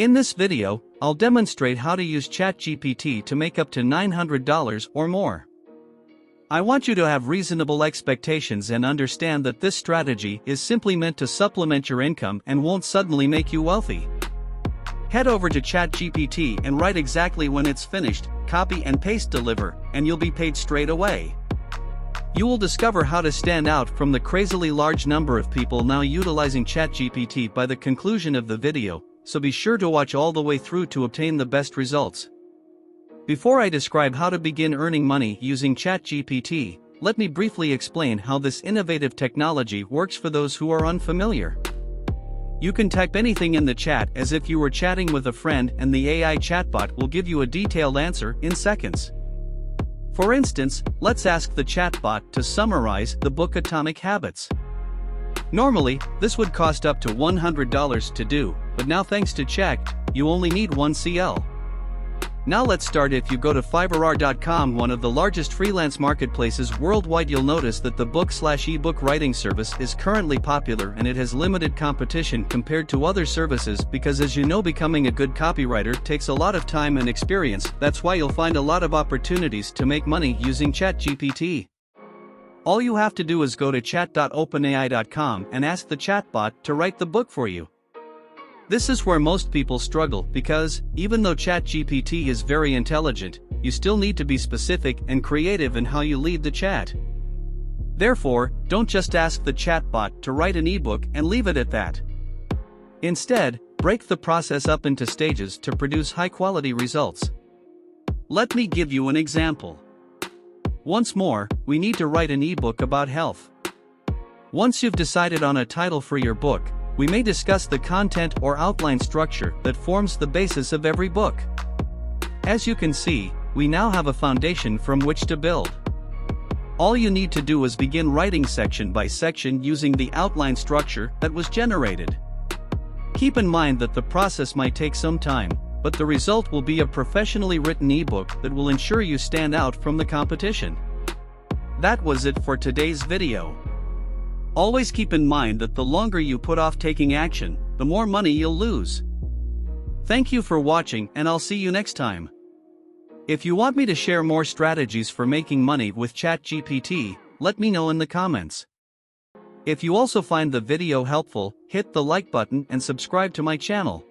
In this video, I'll demonstrate how to use ChatGPT to make up to $900 or more. I want you to have reasonable expectations and understand that this strategy is simply meant to supplement your income and won't suddenly make you wealthy. Head over to ChatGPT and write exactly when it's finished, copy and paste deliver, and you'll be paid straight away. You will discover how to stand out from the crazily large number of people now utilizing ChatGPT by the conclusion of the video, so be sure to watch all the way through to obtain the best results. Before I describe how to begin earning money using ChatGPT, let me briefly explain how this innovative technology works for those who are unfamiliar. You can type anything in the chat as if you were chatting with a friend and the AI chatbot will give you a detailed answer in seconds. For instance, let's ask the chatbot to summarize the book Atomic Habits. Normally, this would cost up to $100 to do, but now thanks to Checked, you only need 1 CL. Now let's start if you go to Fiverr.com one of the largest freelance marketplaces worldwide you'll notice that the book slash ebook writing service is currently popular and it has limited competition compared to other services because as you know becoming a good copywriter takes a lot of time and experience that's why you'll find a lot of opportunities to make money using ChatGPT. All you have to do is go to chat.openai.com and ask the chatbot to write the book for you. This is where most people struggle because, even though ChatGPT is very intelligent, you still need to be specific and creative in how you lead the chat. Therefore, don't just ask the chatbot to write an ebook and leave it at that. Instead, break the process up into stages to produce high quality results. Let me give you an example. Once more, we need to write an ebook about health. Once you've decided on a title for your book, we may discuss the content or outline structure that forms the basis of every book. As you can see, we now have a foundation from which to build. All you need to do is begin writing section by section using the outline structure that was generated. Keep in mind that the process might take some time, but the result will be a professionally written ebook that will ensure you stand out from the competition. That was it for today's video. Always keep in mind that the longer you put off taking action, the more money you'll lose. Thank you for watching and I'll see you next time. If you want me to share more strategies for making money with ChatGPT, let me know in the comments. If you also find the video helpful, hit the like button and subscribe to my channel.